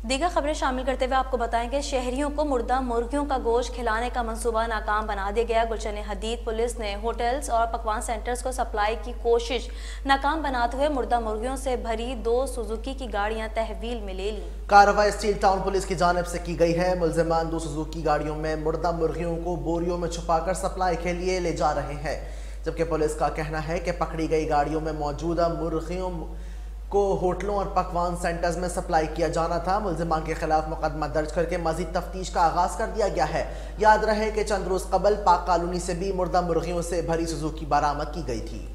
दीगर खबरें शामिल करते हुए आपको बताएँगे शहरियों को मुर्दा मुर्गियों का गोश्त खिलाने का मंसूबा नाकाम बना दिया गया। गुलशन हदीद पुलिस ने होटल्स और पकवान सेंटर्स को सप्लाई की कोशिश नाकाम बनाते हुए मुर्दा मुर्गियों से भरी दो सुजुकी की गाड़ियाँ तहवील में ले ली। कार्रवाई स्टील टाउन पुलिस की जानब से की गई है। मुलजमान दो सुजुकी गाड़ियों में मुर्दा मुर्गियों को बोरियों में छुपाकर सप्लाई के लिए ले जा रहे हैं, जबकि पुलिस का कहना है कि पकड़ी गई गाड़ियों में मौजूदा मुर्गियों को होटलों और पकवान सेंटर्स में सप्लाई किया जाना था। मुलजमान के खिलाफ मुकदमा दर्ज करके मजीद तफ्तीश का आगाज़ कर दिया गया है। याद रहे कि चंद रोज कबल पाक कॉलोनी से भी मुर्दा मुर्गियों से भरी सुजुकी बरामद की गई थी।